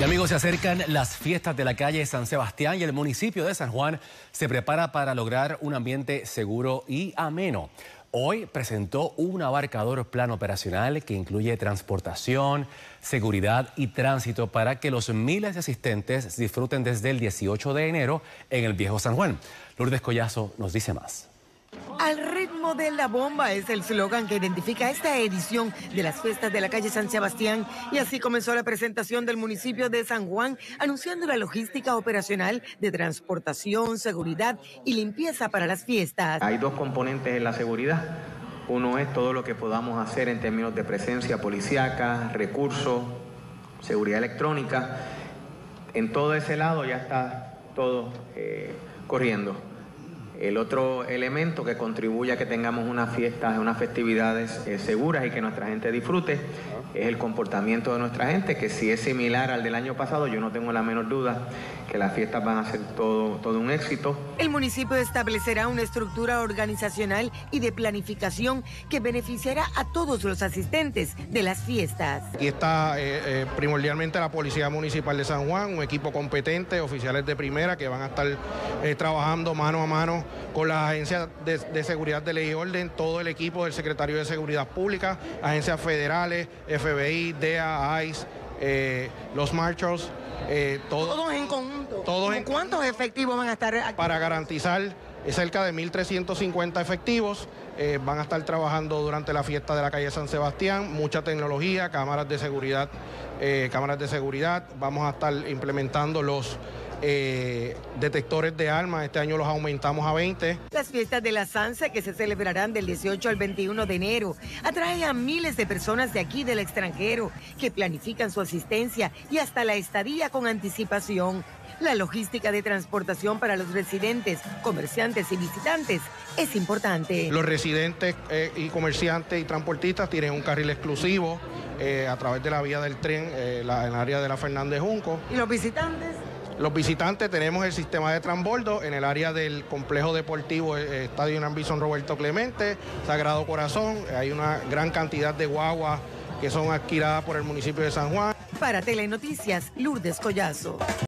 Y amigos, se acercan las fiestas de la calle San Sebastián y el municipio de San Juan se prepara para lograr un ambiente seguro y ameno. Hoy presentó un abarcador plan operacional que incluye transportación, seguridad y tránsito para que los miles de asistentes disfruten desde el 18 de enero en el Viejo San Juan. Lourdes Collazo nos dice más. Al ritmo de la bomba es el slogan que identifica esta edición de las fiestas de la calle San Sebastián y así comenzó la presentación del municipio de San Juan anunciando la logística operacional de transportación, seguridad y limpieza para las fiestas. Hay dos componentes en la seguridad. Uno es todo lo que podamos hacer en términos de presencia policíaca, recursos, seguridad electrónica. En todo ese lado ya está todo eh, corriendo. El otro elemento que contribuye a que tengamos unas fiestas, unas festividades eh, seguras y que nuestra gente disfrute es el comportamiento de nuestra gente, que si es similar al del año pasado, yo no tengo la menor duda que las fiestas van a ser todo, todo un éxito. El municipio establecerá una estructura organizacional y de planificación que beneficiará a todos los asistentes de las fiestas. Aquí está eh, eh, primordialmente la Policía Municipal de San Juan, un equipo competente, oficiales de primera que van a estar eh, trabajando mano a mano con las agencias de, de, seguridad de ley y orden, todo el equipo del Secretario de Seguridad Pública, agencias federales, FBI, DEA, ICE, eh, los marchos. Eh, todos en conjunto. Todos en, ¿Cuántos efectivos van a estar aquí? Para garantizar cerca de 1.350 efectivos. Eh, van a estar trabajando durante la fiesta de la calle San Sebastián, mucha tecnología, cámaras de seguridad, eh, cámaras de seguridad. Vamos a estar implementando los eh, detectores de armas. Este año los aumentamos a 20. Las fiestas de la Sansa, que se celebrarán del 18 al 21 de enero, atraen a miles de personas de aquí del extranjero que planifican su asistencia y hasta la estadía con anticipación. La logística de transportación para los residentes, comerciantes y visitantes es importante. Los residentes eh, y comerciantes y transportistas tienen un carril exclusivo eh, a través de la vía del tren eh, la, en el área de la Fernández Junco. ¿Y los visitantes? Los visitantes tenemos el sistema de transbordo en el área del complejo deportivo eh, Estadio Nambison Roberto Clemente, Sagrado Corazón. Hay una gran cantidad de guaguas que son adquiridas por el municipio de San Juan. Para Telenoticias, Lourdes Collazo.